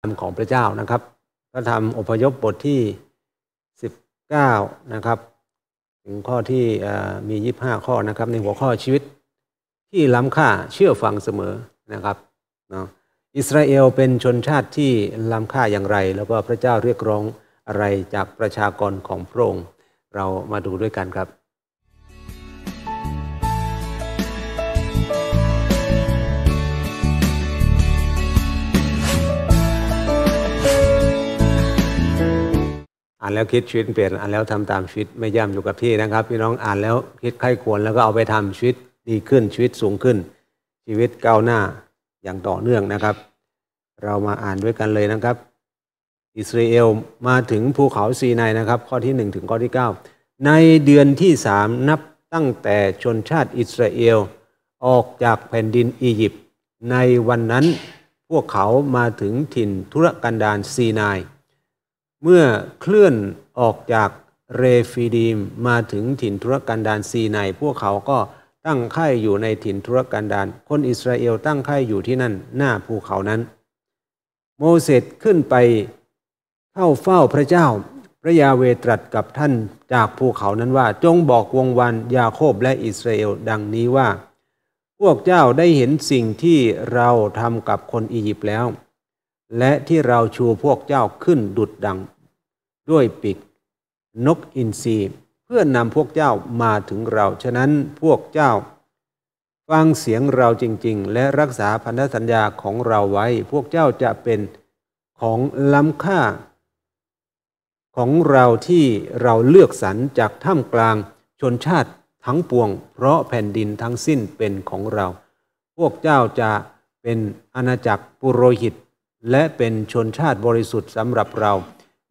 ธรรมของพระเจ้านะครับ พระธรรมอพยพบทที่ 19 นะครับ ถึงข้อที่มี 25 ข้อนะครับ ในหัวข้อชีวิตที่ล้ำค่าเชื่อฟังเสมอนะครับเนาะอิสราเอลเป็นชนชาติที่ล้ำค่าอย่างไร แล้วก็พระเจ้าเรียกร้องอะไรจากประชากรของพระองค์เรามาดูด้วยกันครับ อ่านแล้วคิดชีวิตเปลี่ยนอ่านแล้วทำตามชีวิตไม่ย่ำอยู่กับที่นะครับ พี่น้องอ่านแล้วคิดไข้ควรแล้วก็เอาไปทำชีวิตดีขึ้นชีวิตสูงขึ้น ชีวิตก้าวหน้าอย่างต่อเนื่องนะครับ เรามาอ่านด้วยกันเลยนะครับ อิสราเอลมาถึงภูเขาซีนายนะครับ ข้อที่ 1 ถึงข้อที่ 9 ในเดือนที่สามนับตั้งแต่ชนชาติอิสราเอลออกจากแผ่นดินอียิปต์ในวันนั้นพวกเขามาถึงถิ่นทุรกันดารซีนาย เมื่อเคลื่อนออกจากเรฟิดีมมาถึงถิ่นทุรกันดารซีไนพวกเขาก็ตั้งค่ายอยู่ในถิ่นทุรกันดารคนอิสราเอลตั้งค่ายอยู่ที่นั่นหน้าภูเขานั้น โมเสสขึ้นไปเข้าเฝ้าพระเจ้า พระยาเวตรัสกับท่านจากภูเขานั้นว่า จงบอกวงวันยาโคบและอิสราเอลดังนี้ว่า พวกเจ้าได้เห็นสิ่งที่เราทำกับคนอียิปต์แล้ว และที่เราชูพวกเจ้าขึ้นดุดดัง ด้วยปีกนกอินทรีเพื่อนำพวกเจ้ามาถึงเรา ฉะนั้นพวกเจ้า ฟังเสียงเราจริง ๆ และรักษาพันธสัญญาของเราไว้ พวกเจ้าจะเป็นของล้ำค่า ของเราที่เราเลือกสรรจากท่ามกลางชนชาติทั้งปวง เพราะแผ่นดินทั้งสิ้นเป็นของเรา พวกเจ้าจะเป็นอาณาจักรปุโรหิต และเป็นชนชาติบริสุทธิ์สำหรับเรา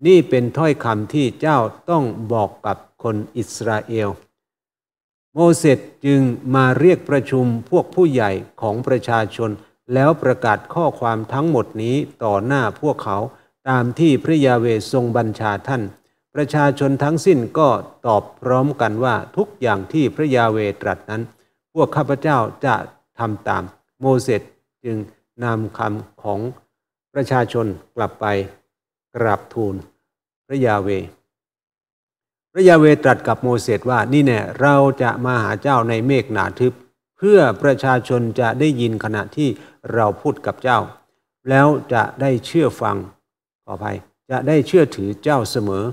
นี่เป็นถ้อยคำที่เจ้าต้องบอกกับคนอิสราเอล โมเสสจึงมาเรียกประชุมพวกผู้ใหญ่ของประชาชน แล้วประกาศข้อความทั้งหมดนี้ต่อหน้าพวกเขาตามที่พระยาเวทรงบัญชาท่าน ประชาชนทั้งสิ้นก็ตอบพร้อมกันว่าทุกอย่างที่พระยาเวตรัสนั้น พวกข้าพเจ้าจะทำตาม โมเสสจึงนำคำของ ประชาชนกลับไปกราบทูลพระยาเว พระยาเวตรัสกับโมเสสว่านี่แน่เราจะมาหาเจ้าในเมฆหนาทึบ เพื่อประชาชนจะได้ยินขณะที่เราพูดกับเจ้า แล้วจะได้เชื่อฟังขออภัยจะได้เชื่อถือเจ้าเสมอ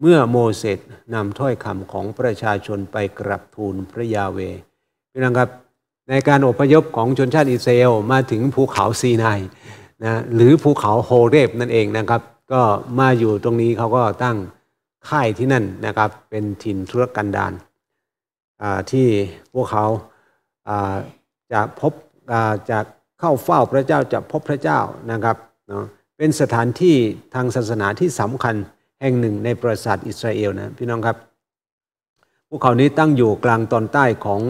เมื่อโมเสสนำถ้อยคำของประชาชนไปกราบทูลพระยาเวพี่น้องครับในการอพยพของชนชาติอิสราเอลมาถึงภูเขาซีนาย นะหรือภูเขาโฮเรบนั่นเองนะครับ ก็มาอยู่ตรงนี้เขาก็ตั้งค่ายที่นั่นนะครับ เป็นถิ่นธุรกันดารที่พวกเขาจะพบจะเข้าเฝ้าพระเจ้าจะพบพระเจ้านะครับเนาะเป็นสถานที่ทางศาสนาที่สำคัญแห่งหนึ่งในประสาทอิสราเอลนะพี่น้องครับพวกเขานี้ตั้งอยู่กลางตอนใต้ของ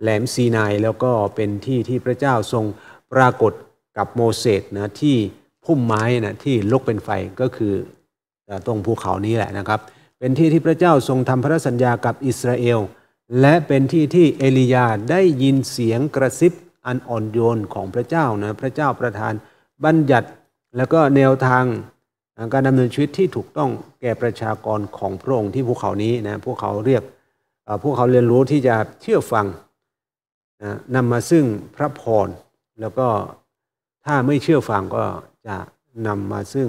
แหลมซีนายแล้วก็เป็นที่ที่พระเจ้าทรงปรากฏ กับโมเสสนะที่พุ่มไม้นะที่ลุกเป็นไฟก็คือตรงภูเขานี้แหละนะครับ เป็นที่ที่พระเจ้าทรงทำพระสัญญากับอิสราเอล และเป็นที่ที่เอลียาได้ยินเสียงกระซิบอันอ่อนโยนของพระเจ้านะพระเจ้าประทานบัญญัติแล้วก็แนวทางการดำเนินชีวิตที่ถูกต้องแก่ประชากรของพระองค์ที่ภูเขานี้นะพวกเขาเรียกพวกเขาเรียนรู้ที่จะเชื่อฟังนะนำมาซึ่งพระพรแล้วก็ ถ้าไม่เชื่อฟังก็จะนำมาซึ่ง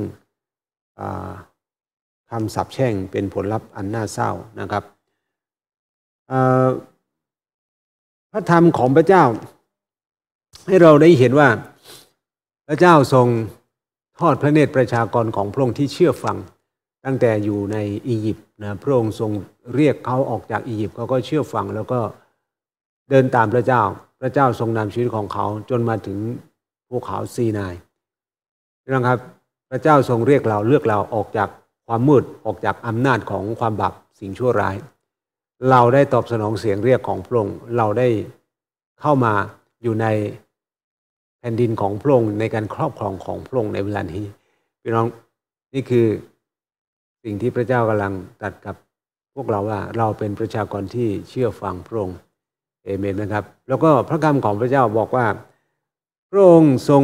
คำสับแช่งเป็นผลลัพธ์อันน่าเศร้านะครับพระธรรมของพระเจ้า ให้เราได้เห็นว่าพระเจ้าทรงทอดพระเนตรประชากรของพระองค์ที่เชื่อฟัง ตั้งแต่อยู่ในอียิปต์นะพระองค์ทรงเรียกเขาออกจากอียิปต์เขาก็เชื่อฟังแล้วก็เดินตามพระเจ้า พระเจ้าทรงนำชีวิตของเขาจนมาถึง ภูเขาซีนายพี่น้องครับ พระเจ้าทรงเรียกเราเลือกเราออกจากความมืดออกจากอำนาจของความบาปสิ่งชั่วร้าย เราได้ตอบสนองเสียงเรียกของพระองค์เราได้เข้ามาอยู่ในแผ่นดินของพระองค์ในการครอบครองของพระองค์ในเวลานี้พี่น้องนี่คือสิ่งที่พระเจ้ากำลังตัดกับพวกเราว่าเราเป็นประชากรที่เชื่อฟังพระองค์เอเมนนะครับ แล้วก็พระคำของพระเจ้าบอกว่า พระองค์ทรง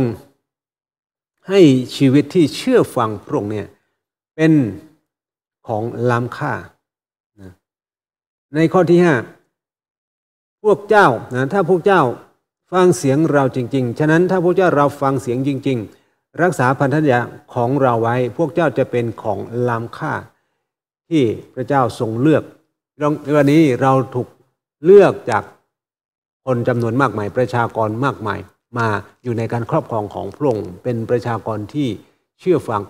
ให้ชีวิตที่เชื่อฟังพระองค์เนี่ยเป็นของล้ำค่า ในข้อที่ห้าพวกเจ้านะถ้าพวกเจ้าฟังเสียงเราจริง ๆ ฉะนั้นถ้าพวกเจ้าเราฟังเสียงจริง ๆ รักษาพันธสัญญาของเราไว้ พวกเจ้าจะเป็นของล้ำค่า ที่พระเจ้าทรงเลือกในวันนี้เราถูกเลือกจากคนจำนวนมากมายประชากรมากมาย มาอยู่ในการครอบครองของพระองค์เป็นประชากรที่เชื่อฟัง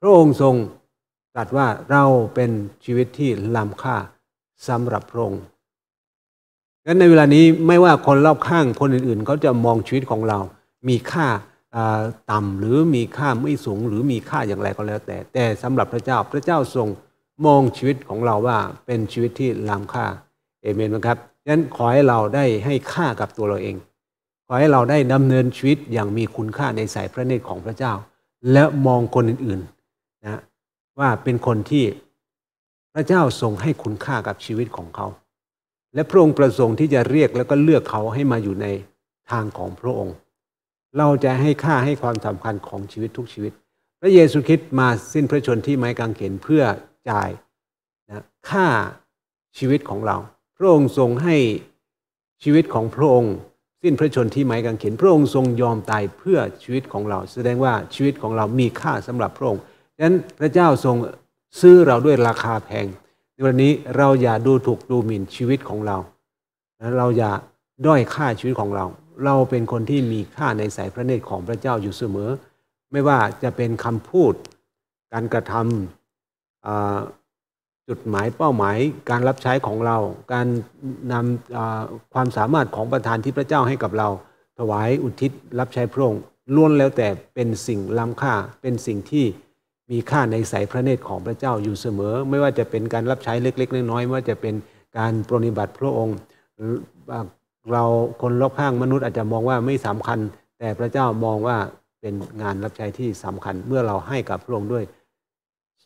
พระองค์ทรงตรัสว่าเราเป็นชีวิตที่ล้ำค่าสำหรับพระองค์งั้นในเวลานี้ไม่ว่าคนรอบข้างคนอื่นๆเขาจะมองชีวิตของเรา มีค่าต่ำหรือมีค่าไม่สูงหรือมีค่าอย่างไรก็แล้วแต่ แต่สำหรับพระเจ้าพระเจ้าทรงมองชีวิตของเราว่าเป็นชีวิตที่ล้ำค่าเอเมนไหมครับฉะนั้นขอให้เราได้ให้ค่ากับตัวเราเอง ขอให้เราได้ดำเนินชีวิตอย่างมีคุณค่าในสายพระเนตรของพระเจ้า และมองคนอื่นๆนะว่าเป็นคนที่พระเจ้าทรงให้คุณค่ากับชีวิตของเขา และพระองค์ประสงค์ที่จะเรียกแล้วก็เลือกเขาให้มาอยู่ในทางของพระองค์ เราจะให้ค่าให้ความสำคัญของชีวิตทุกชีวิต พระเยซูคริสต์มาสิ้นพระชนที่ไม้กางเขนเพื่อจ่ายนะค่าชีวิตของเรา พระองค์ทรงให้ชีวิตของพระองค์ สิ้นพระชนที่ไม้กางเขนพระองค์ทรงยอมตายเพื่อชีวิตของเรา แสดงว่าชีวิตของเรามีค่าสำหรับพระองค์ดังนั้นพระเจ้าทรงซื้อเราด้วยราคาแพงในวันนี้เราอย่าดูถูกดูหมิ่นชีวิตของเราเราอย่าด้อยค่าชีวิตของเรา เราเป็นคนที่มีค่าในสายพระเนตรของพระเจ้าอยู่เสมอ ไม่ว่าจะเป็นคำพูด การกระทำ จุดหมายเป้าหมายการรับใช้ของเรา การนำความสามารถของประธานที่พระเจ้าให้กับเรา ถวายอุทิศรับใช้พระองค์ล้วนแล้วแต่เป็นสิ่งล้ำค่าเป็นสิ่งที่มีค่าในสายพระเนตรของพระเจ้าอยู่เสมอ ไม่ว่าจะเป็นการรับใช้เล็ก ๆ น้อยๆไม่ว่าจะเป็นการปรนิบัติพระองค์ เราคนรอบข้างมนุษย์อาจจะมองว่าไม่สำคัญ แต่พระเจ้ามองว่าเป็นงานรับใช้ที่สำคัญเมื่อเราให้กับพระองค์ด้วย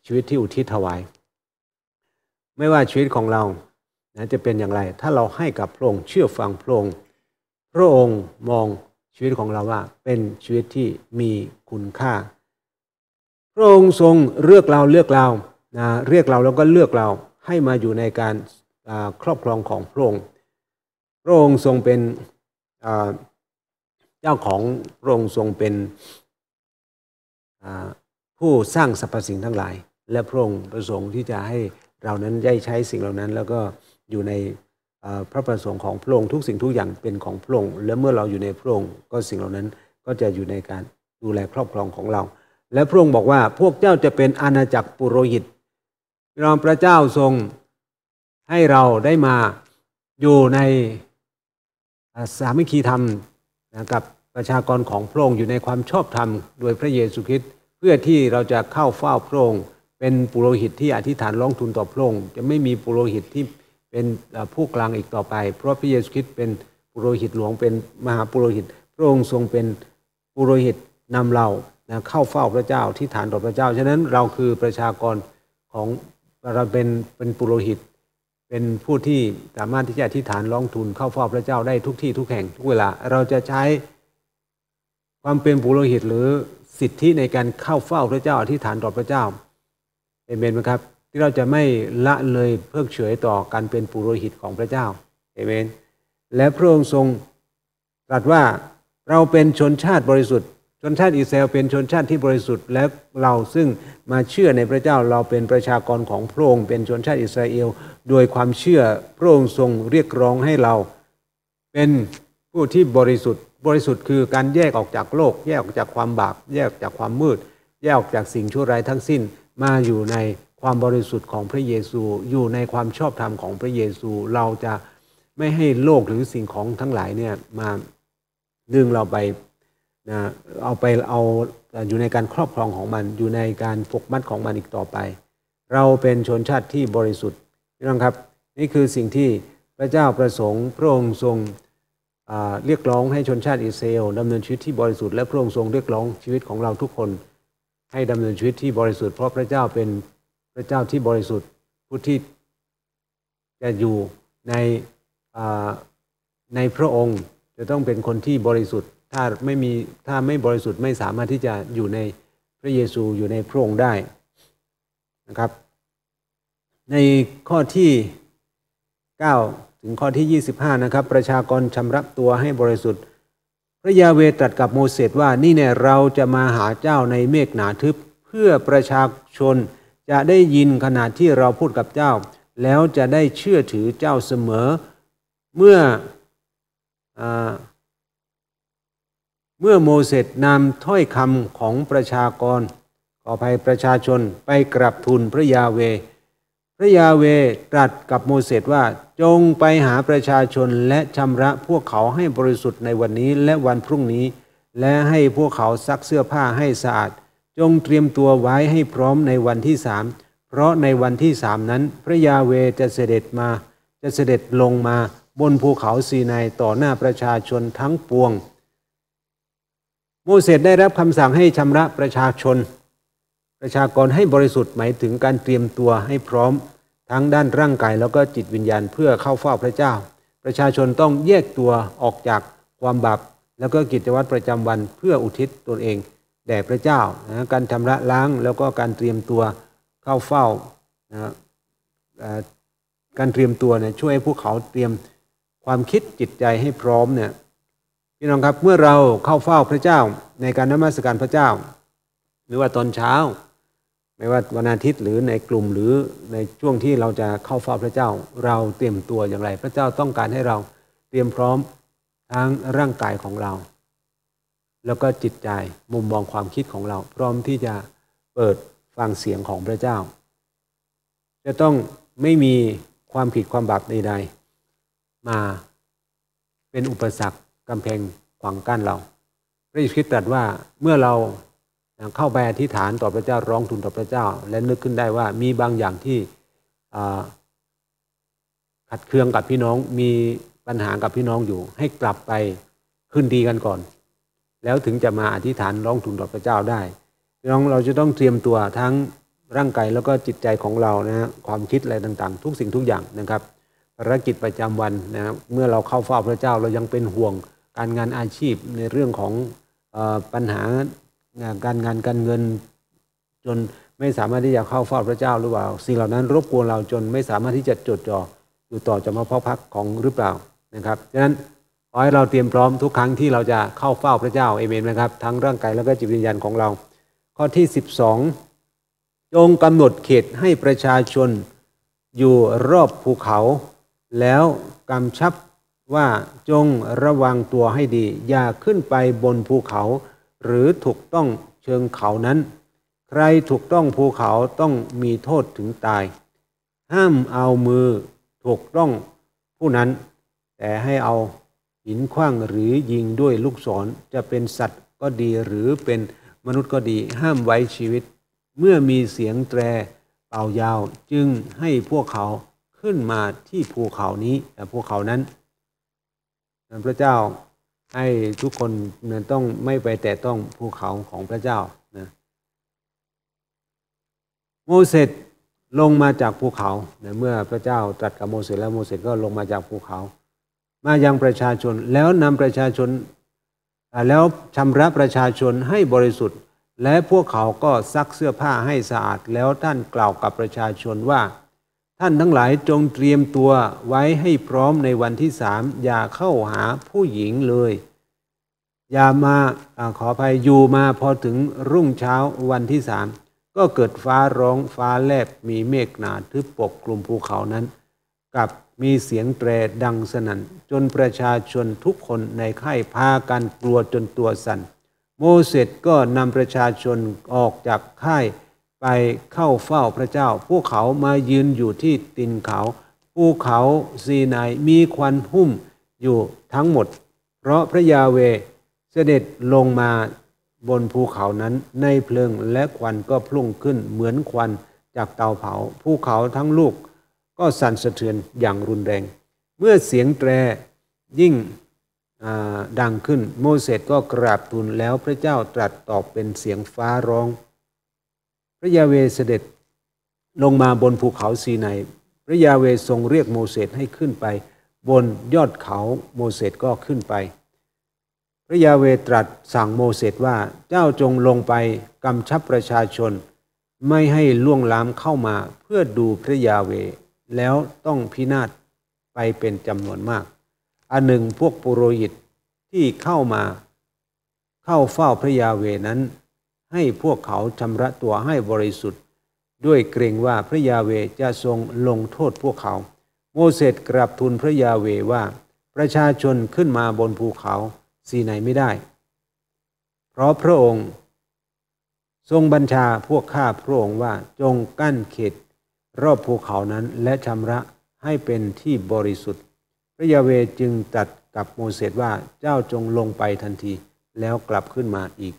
ชีวิตที่อุทิศถวาย ไม่ว่าชีวิตของเรานะจะเป็นอย่างไร ถ้าเราให้กับพระองค์เชื่อฟังพระองค์พระองค์มองชีวิตของเราว่า เป็นชีวิตที่มีคุณค่า พระองค์ทรงเลือกเราเลือกเรานะเรียกเราแล้วก็เลือกเราให้มาอยู่ในการครอบครองของพระองค์ พระองค์ทรงเป็นเจ้าของพระองค์ทรงเป็นผู้สร้างสรรพสิ่งทั้งหลาย และพระองค์ประสงค์ที่จะให้ เรานั้นได้ใช้สิ่งเหล่านั้น แล้วก็อยู่ในพระประสงค์ของพระองค์ทุกสิ่งทุกอย่างเป็นของพระองค์และเมื่อเราอยู่ในพระองค์ก็สิ่งเหล่านั้นก็จะอยู่ในการดูแลครอบครองของเรา และพระองค์บอกว่าพวกเจ้าจะเป็นอาณาจักรปุโรหิตรองพระเจ้าทรงให้เราได้มาอยู่ในสามัคคีธรรมกับประชากรของพระองค์อยู่ในความชอบธรรม โดยพระเยซูคริสต์เพื่อที่เราจะเข้าเฝ้าพระองค์ เป็นปุโรหิตที่อธิษฐานร้องทูลต่อพระองค์จะไม่มีปุโรหิตที่เป็นผู้กลางอีกต่อไป เพราะพระเยซูคริสต์เป็นปุโรหิตหลวงเป็นมหาปุโรหิต พระองค์ทรงเป็นปุโรหิตนำเราเข้าเฝ้าพระเจ้าที่ฐานต่อพระเจ้า ฉะนั้นเราคือประชากรของเราเป็นเป็นปุโรหิต เป็นผู้ที่สามารถที่จะอธิษฐานร้องทูลเข้าเฝ้าพระเจ้าได้ทุกที่ทุกแห่งทุกเวลา เราจะใช้ความเป็นปุโรหิตหรือสิทธิในการเข้าเฝ้าพระเจ้าอธิษฐานต่อพระเจ้า เอเมนไหมครับ ที่เราจะไม่ละเลยเพิกเฉยต่อการเป็นปุโรหิตของพระเจ้าเอเมน และพระองค์ทรงตรัสว่าเราเป็นชนชาติบริสุทธิ์ ชนชาติอิสราเอลเป็นชนชาติที่บริสุทธิ์ และเราซึ่งมาเชื่อในพระเจ้าเราเป็นประชากรของพระองค์เป็นชนชาติอิสราเอล โดยความเชื่อพระองค์ทรงเรียกร้องให้เรา เป็นผู้ที่บริสุทธิ์ บริสุทธิ์คือการแยกออกจากโลก แยกออกจากความบาปแยกออกจากความมืด แยกออกจากสิ่งชั่วร้ายทั้งสิ้น มาอยู่ในความบริสุทธิ์ของพระเยซู อยู่ในความชอบธรรมของพระเยซู เราจะไม่ให้โลกหรือสิ่งของทั้งหลายเนี่ยมาดึงเราไปนะเอาไปเอาอยู่ในการครอบครองของมัน อยู่ในการปกมัดของมันอีกต่อไป เราเป็นชนชาติที่บริสุทธิ์พี่น้องครับ นี่คือสิ่งที่พระเจ้าประสงค์พระองค์ทรงเรียกร้องให้ชนชาติอิสราเอลดำเนินชีวิตที่บริสุทธิ์และพระองค์ทรงเรียกร้องชีวิตของเราทุกคน ให้ดำเนินชีวิตที่บริสุทธิ์เพราะพระเจ้าเป็นพระเจ้าที่บริสุทธิ์ผู้ที่จะอยู่ในในพระองค์จะต้องเป็นคนที่บริสุทธิ์ ถ้าไม่มีถ้าไม่บริสุทธิ์ไม่สามารถที่จะอยู่ในพระเยซูอยู่ในพระองค์ได้นะครับ ในข้อที่ 9 ถึงข้อที่ 25 นะครับ ประชากรชำระตัวให้บริสุทธิ์ พระยาเวตรัสกับโมเสสว่านี่เนี่ยเราจะมาหาเจ้าในเมฆหนาทึบ เพื่อประชาชนจะได้ยินขณะที่เราพูดกับเจ้า แล้วจะได้เชื่อถือเจ้าเสมอ เมื่ออเมื่อโมเสสนำถ้อยคำของประชากรขอภัยประชาชนไปกราบทูลพระยาเว ระยาเวตรัสกับโมเสสว่าจงไปหาประชาชนและชำระพวกเขาให้บริสุทธิ์ในวันนี้และวันพรุ่งนี้ และให้พวกเขาซักเสื้อผ้าให้สะอาด จงเตรียมตัวไว้ให้พร้อมในวันที่สามเพราะในวันที่สามนั้น พระยาเวจะเสด็จมา จะเสด็จลงมาบนภูเขาซีนายต่อหน้าประชาชนทั้งปวง โมเสสได้รับคำสั่งให้ชำระประชาชน ประชากรให้บริสุทธิ์หมายถึงการเตรียมตัวให้พร้อม ทั้งด้านร่างกายแล้วก็จิตวิญญาณเพื่อเข้าเฝ้าพระเจ้า ประชาชนต้องแยกตัวออกจากความบาปแล้วก็กิจวัตรประจำวันเพื่ออุทิศตนเองแด่พระเจ้านะการชำระล้างแล้วก็การเตรียมตัวเข้าเฝ้านะการเตรียมตัวเนี่ยช่วยให้พวกเขาเตรียมความคิดจิตใจให้พร้อมเนี่ยพี่น้องครับเมื่อเราเข้าเฝ้าพระเจ้าในการนมัสการพระเจ้า หรือว่าตอนเช้า ไม่ว่าวันอาทิตย์หรือในกลุ่มหรือในช่วงที่เราจะเข้าเฝ้าพระเจ้า เราเตรียมตัวอย่างไร พระเจ้าต้องการให้เราเตรียมพร้อมทั้งร่างกายของเรา แล้วก็จิตใจมุมมองความคิดของเรา พร้อมที่จะเปิดฟังเสียงของพระเจ้า จะต้องไม่มีความผิดความบาปใด ๆ มาเป็นอุปสรรคกำแพงขวางกั้นเรา พระเยซูคริสต์ตรัสว่าเมื่อเรา เข้าไปอธิษฐานต่อพระเจ้าร้องทูลต่อพระเจ้า และนึกขึ้นได้ว่ามีบางอย่างที่ขัดเคืองกับพี่น้องมีปัญหากับพี่น้องอยู่ ให้กลับไปขึ้นดีกันก่อน แล้วถึงจะมาอธิษฐานร้องทูลต่อพระเจ้าได้พี่น้องเราจะต้องเตรียมตัวทั้งร่างกายแล้วก็จิตใจของเรานะความคิดอะไรต่างๆ ทุกสิ่งทุกอย่างนะครับภารกิจประจำวันนะเมื่อเราเข้าเฝ้าพระเจ้าเรายังเป็นห่วงการงานอาชีพในเรื่องของอปัญหา การงานการเงินจนไม่สามารถที่จะเข้าเฝ้าพระเจ้าหรือเปล่า สิ่งเหล่านั้นรบกวนเราจนไม่สามารถที่จะจดจ่ออยู่ต่อจะมาพพักของหรือเปล่านะครับดังนั้นขอให้เราเตรียมพร้อมทุกครั้งที่เราจะเข้าเฝ้าพระเจ้าเอเมนนะครับ ทั้งร่างกายแล้วก็จิตวิญญาณของเรา ข้อที่ 12 จงกำหนดเขตให้ประชาชนอยู่รอบภูเขา แล้วกำชับว่าจงระวังตัวให้ดี อย่าขึ้นไปบนภูเขา หรือถูกต้องเชิงเขานั้น ใครถูกต้องภูเขาต้องมีโทษถึงตาย ห้ามเอามือถูกต้องผู้นั้น แต่ให้เอาหินขว้างหรือยิงด้วยลูกศรจะเป็นสัตว์ก็ดีหรือเป็นมนุษย์ก็ดีห้ามไว้ชีวิต เมื่อมีเสียงแตรเป่ายาวจึงให้พวกเขาขึ้นมาที่ภูเขานี้แต่ภูเขานั้นพระเจ้า ให้ทุกคนนั้นต้องไม่ไปแตะต้องภูเขาของพระเจ้านะโมเสสลงมาจากภูเขาเมื่อพระเจ้าตรัสกับโมเสสแล้วโมเสสก็ลงมาจากภูเขา มายังประชาชนแล้วนำประชาชน แล้วชำระประชาชนให้บริสุทธิ์ และพวกเขาก็ซักเสื้อผ้าให้สะอาด แล้วท่านกล่าวกับประชาชนว่า ท่านทั้งหลายจงเตรียมตัวไว้ให้พร้อมในวันที่สามอย่าเข้าหาผู้หญิงเลย อย่ามาอขออภัยอยู่มาพอถึงรุ่งเช้าวันที่สามก็เกิดฟ้าร้องฟ้าแลบมีเมฆหนาทึบปกกลุ่มภูเขานั้น กับมีเสียงแตรดังสนั่นจนประชาชนทุกคนในค่ายพากันกลัวจนตัวสัน่น โมเสสก็นำประชาชนออกจากค่าย ไปเข้าเฝ้าพระเจ้า พวกเขามายืนอยู่ที่ตินเขาภูเขาซีนายมีควันหุ้มอยู่ทั้งหมด เพราะพระยาเวเสด็จลงมาบนภูเขานั้นในเพลิงและควันก็พุ่งขึ้นเหมือนควันจากเตาเผาภูเขาทั้งลูกก็สั่นสะเทือนอย่างรุนแรง เมื่อเสียงแตรยิ่งดังขึ้นโมเสสก็กราบทูลแล้วพระเจ้าตรัสตอบเป็นเสียงฟ้าร้อง ระยาเวเสด็จลงมาบนภูเขาซีไนพระยาเวทรงเรียกโมเสสให้ขึ้นไป บนยอดเขาโมเสสก็ขึ้นไป พระยาเวตรัสสั่งโมเสสว่าเจ้าจงลงไปกำชับประชาชน ไม่ให้ล่วงล้ำเข้ามาเพื่อดูพระยาเว แล้วต้องพินาศไปเป็นจำนวนมาก อันหนึ่งพวกปุโรหิตที่เข้ามา เข้าเฝ้าพระยาเวนั้น ให้พวกเขาชำระตัวให้บริสุทธิ์ ด้วยเกรงว่าพระยาเวจะทรงลงโทษพวกเขา โมเสสกราบทูลพระยาเวว่า ประชาชนขึ้นมาบนภูเขาสีไหนไม่ได้ เพราะพระองค์ทรงบัญชาพวกข้าพระองค์ว่าจงกั้นเขตรอบภูเขานั้นและชำระให้เป็นที่บริสุทธิ์ พระยาเวจึงตัดกับโมเสสว่าเจ้าจงลงไปทันทีแล้วกลับขึ้นมาอีก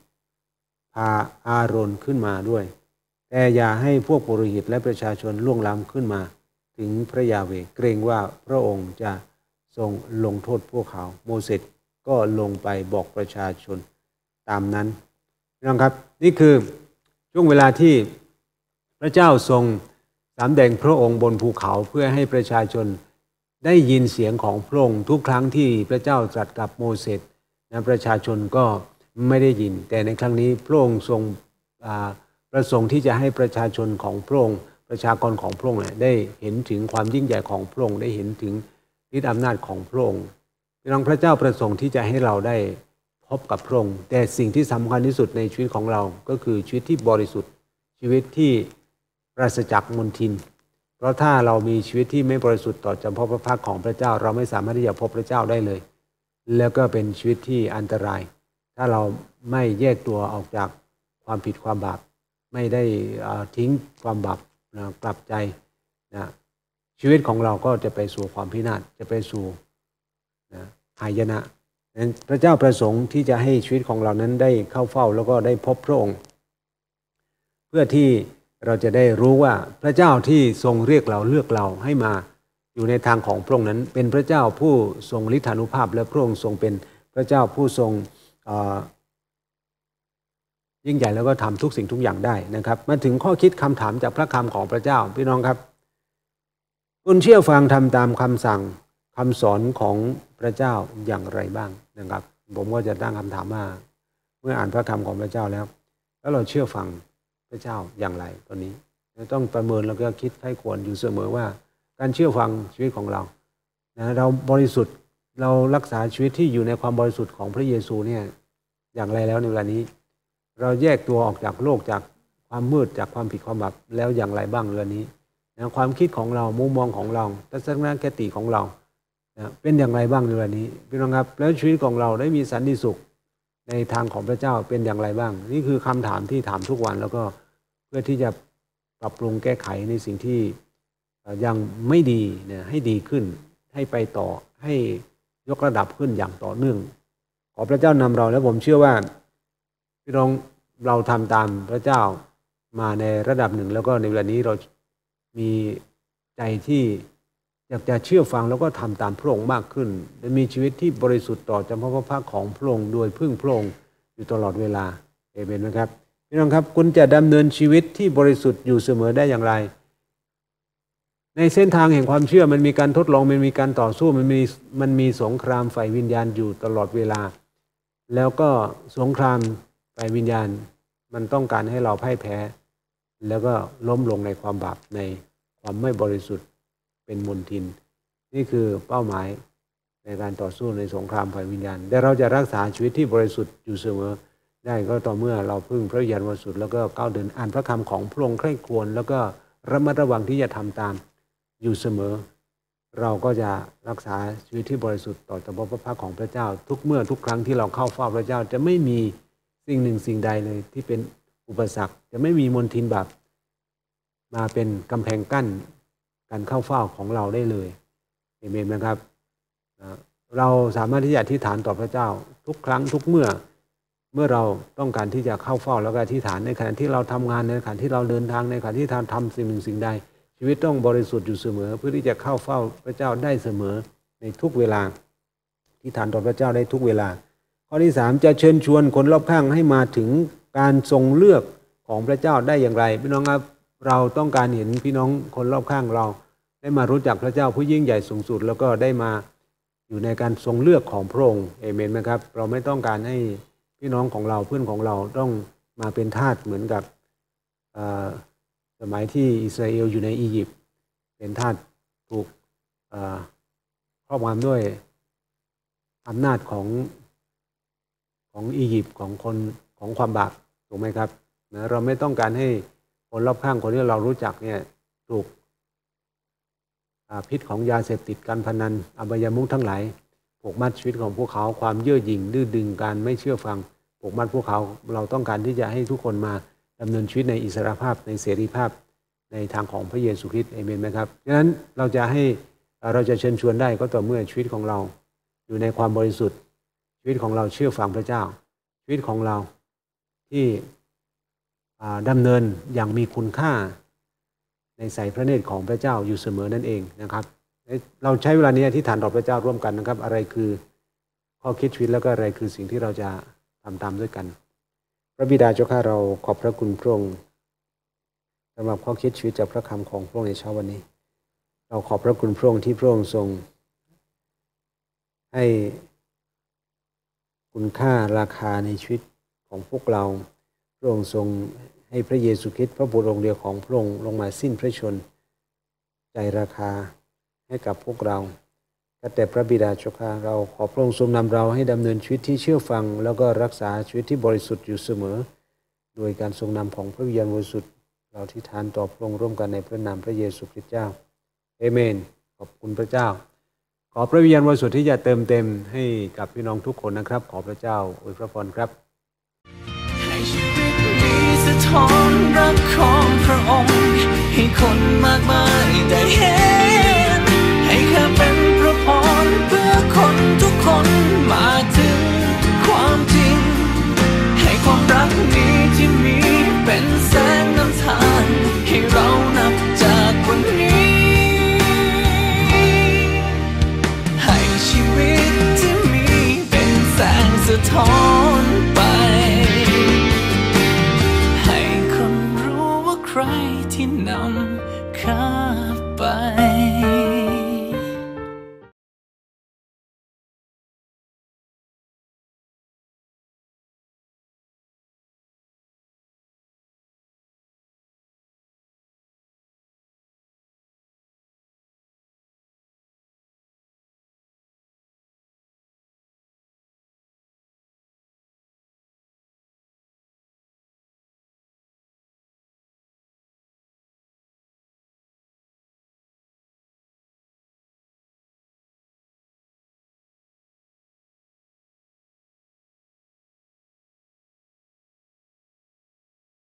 พาอารอนขึ้นมาด้วย แต่อย่าให้พวกปุโรหิตและประชาชนล่วงล้ำขึ้นมา ถึงพระยาเวเกรงว่าพระองค์จะทรงลงโทษพวกเขา โมเสสก็ลงไปบอกประชาชนตามนั้นนะครับ นี่คือช่วงเวลาที่พระเจ้าทรงสำแดงพระองค์บนภูเขาเพื่อให้ประชาชนได้ยินเสียงของพระองค์ทุกครั้งที่พระเจ้าตรัสกับโมเสสนะประชาชนก็ ไม่ได้ยิน แต่ในครั้งนี้พระองค์ทรงประสงค์ที่จะให้ประชาชนของพระองค์ประชากรของพระองค์ได้เห็นถึงความยิ่งใหญ่ของพระองค์ได้เห็นถึงฤทธิอำนาจของพระองค์พี่น้องพระเจ้าประสงค์ที่จะให้เราได้พบกับพระองค์แต่สิ่งที่สำคัญที่สุดในชีวิตของเราก็คือชีวิตที่บริสุทธิ์ ชีวิตที่ปราศจากมลทิน เพราะถ้าเรามีชีวิตที่ไม่บริสุทธิ์ต่อจำพาะพระพักของพระเจ้า เราไม่สามารถที่จะพบพระเจ้าได้เลย แล้วก็เป็นชีวิตที่อันตราย ถ้าเราไม่แยกตัวออกจากความผิดความบาปไม่ได้ทิ้งความบาปกลับใจนะชีวิตของเราก็จะไปสู่ความพินาศจะไปสู่นะหายนะนั้นพระเจ้าประสงค์ที่จะให้ชีวิตของเรานั้นได้เข้าเฝ้าแล้วก็ได้พบพระองค์ เพื่อที่เราจะได้รู้ว่าพระเจ้าที่ทรงเรียกเราเลือกเราให้มาอยู่ในทางของพระองค์นั้น เป็นพระเจ้าผู้ทรงฤทธานุภาพและพระองค์ทรงเป็นพระเจ้าผู้ทรง ยิ่งใหญ่แล้วก็ทำทุกสิ่งทุกอย่างได้นะครับ มาถึงข้อคิดคำถามจากพระคำของพระเจ้าพี่น้องครับ คุณเชื่อฟังทำตามคำสั่งคำสอนของพระเจ้าอย่างไรบ้างนะครับ ผมก็จะตั้งคำถามว่าเมื่ออ่านพระคำของพระเจ้าแล้ว แล้วเราเชื่อฟังพระเจ้าอย่างไรตอนนี้ต้องประเมินแล้วก็คิดให้ควรอยู่เสมอว่า การเชื่อฟังชีวิตของเรานะเราบริสุทธิ์ เรารักษาชีวิตที่อยู่ในความบริสุทธิ์ของพระเยซูเนี่ยอย่างไรแล้วในเวลานี้ เราแยกตัวออกจากโลกจากความมืดจากความผิดความบาปแล้วอย่างไรบ้างเรื่องนี้นะความคิดของเรามุมมองของเราทัศนคติของเรานะเป็นอย่างไรบ้างในวันนี้พี่น้องครับแล้วชีวิตของเราได้มีสันติสุขในทางของพระเจ้าเป็นอย่างไรบ้าง นี่คือคำถามที่ถามทุกวันแล้วก็เพื่อที่จะปรับปรุงแก้ไขในสิ่งที่ยังไม่ดีเนี่ยให้ดีขึ้นให้ไปต่อให้ ยกระดับขึ้นอย่างต่อเนื่อง ขอพระเจ้านำเราแล้วผมเชื่อว่าพี่น้องเราทำตามพระเจ้ามาในระดับหนึ่ง แล้วก็ในเวลานี้เรามีใจที่อยากจะเชื่อฟังแล้วก็ทำตามพระองค์มากขึ้นและมีชีวิตที่บริสุทธิ์ต่อจำพระพักของพระองค์โดยพึ่งพระองค์อยู่ตลอดเวลาเอเมนไหมครับพี่น้องครับคุณจะดำเนินชีวิตที่บริสุทธิ์อยู่เสมอได้อย่างไร ในเส้นทางแห่งความเชื่อมันมีการทดลองมันมีการต่อสู้มันมีมันมีสงครามฝ่ายวิญญาณอยู่ตลอดเวลา แล้วก็สงครามฝ่ายวิญญาณ มันต้องการให้เราพ่ายแพ้ แล้วก็ล้มลงในความบาปในความไม่บริสุทธิ์เป็นมลทิน นี่คือเป้าหมายในการต่อสู้ในสงครามฝ่ายวิญญาณ แต่เราจะรักษาชีวิตที่บริสุทธิ์อยู่เสมอ ได้ก็ต่อเมื่อเราพึ่งพระวิญญาณบริสุทธิ์แล้วก็ก้าวเดินอ่านพระคำของพระองค์ใคร่ควร แล้วก็ระมัดระวังที่จะทำตาม อยู่เสมอ เราก็จะรักษาชีวิตที่บริสุทธิ์ต่อตบพระพักของพระเจ้า ทุกเมื่อทุกครั้งที่เราเข้าเฝ้าพระเจ้า จะไม่มีสิ่งหนึ่งสิ่งใดเลยที่เป็นอุปสรรค จะไม่มีมลทินบาปมาเป็นกำแพงกั้นการเข้าเฝ้าของเราได้เลยเอเมนไหมครับเราสามารถที่จะอธิษฐานต่อพระเจ้า ทุกครั้งทุกเมื่อเมื่อเราต้องการที่จะเข้าเฝ้าแล้วก็อธิษฐานในขณะที่เราทำงานในขณะที่เราเดินทางในขณะที่ทำทำสิ่งหนึ่งสิ่งใด ชีวิตต้องบริสุทธิ์อยู่เสมอ เพื่อที่จะเข้าเฝ้าพระเจ้าได้เสมอในทุกเวลา ที่ฐานต่อพระเจ้าได้ทุกเวลา ข้อที่สามจะเชิญชวนคนรอบข้างให้มาถึงการทรงเลือกของพระเจ้าได้อย่างไรพี่น้องครับเราต้องการเห็นพี่น้องคนรอบข้างเรา ได้มารู้จักพระเจ้าผู้ยิ่งใหญ่สูงสุด แล้วก็ได้มาอยู่ในการทรงเลือกของพระองค์เอเมนไหมครับ เราไม่ต้องการให้พี่น้องของเราเพื่อนของเราต้องมาเป็นทาสเหมือนกับ มัยที่อิสราเอลอยู่ในอียิปต์เป็นทาสถูกครอบงำด้วยอำนาจของของอียิปต์ของคนของความบาปถูกไหมครับนะเราไม่ต้องการให้คนรอบข้างคนที่เรารู้จักเนี่ยถูกพิษของยาเสพติดการพนันอบายมุขทั้งหลายปกมัดชีวิตของพวกเขาความเย่อหยิ่งดื้อดึงการไม่เชื่อฟังปกมัดพวกเขาเราต้องการที่จะให้ทุกคนมา ดำเนินชีวิตในอิสรภาพในเสรีภาพในทางของพระเยซูคริสต์เอเมนไหมครับดังนั้นเราจะให้เราจะเชิญชวนได้ก็ต่อเมื่อชีวิตของเราอยู่ในความบริสุทธิ์ ชีวิตของเราเชื่อฟังพระเจ้า ชีวิตของเราที่ดำเนินอย่างมีคุณค่า ในสายพระเนตรของพระเจ้าอยู่เสมอนั่นเองนะครับเราใช้เวลานี้ที่ฐานต่อพระเจ้าร่วมกันนะครับ อะไรคือข้อคิดชีวิตแล้วก็อะไรคือสิ่งที่เราจะทำตามด้วยกัน พระบิดาเจ้าข้าเราขอบพระคุณพระองค์สำหรับข้อคิดชีวิตจากพระคำของพระองค์ในเช้าวันนี้ เราขอบพระคุณพระองค์ที่พระองค์ทรง ให้คุณค่าราคาในชีวิตของพวกเรา พระองค์ทรงให้พระเยซูคริสต์พระบุตรองค์เดียวของพระองค์ลงมาสิ้นพระชน ใจราคาให้กับพวกเรา แต่พระบิดาเจ้าข้าเราขอพระองค์ทรงนำเราให้ดำเนินชีวิตที่เชื่อฟัง แล้วก็รักษาชีวิตที่บริสุทธิ์อยู่เสมอ โดยการทรงนำของพระวิญญาณบริสุทธิ์เราที่ทานต่อพระองค์ร่วมกันในพระนามพระเยซูคริสต์เจ้าเอเมน ขอบคุณพระเจ้า ขอพระวิญญาณบริสุทธิ์ที่จะเติมเต็มให้กับพี่น้องทุกคนนะครับ ขอพระเจ้าอวยพระพรครับให้ชีวิตมีสะท้อนรักของพระองค์ ให้คนมากมายได้เห็น คนทุกคนมาถึงความจริง ให้ความรักนี้ที่มีเป็นแสงนำทางให้เรานับจากวันนี้ ให้ชีวิตที่มีเป็นแสงสะท้อนไป ให้คนรู้ว่าใครที่นำข้าไป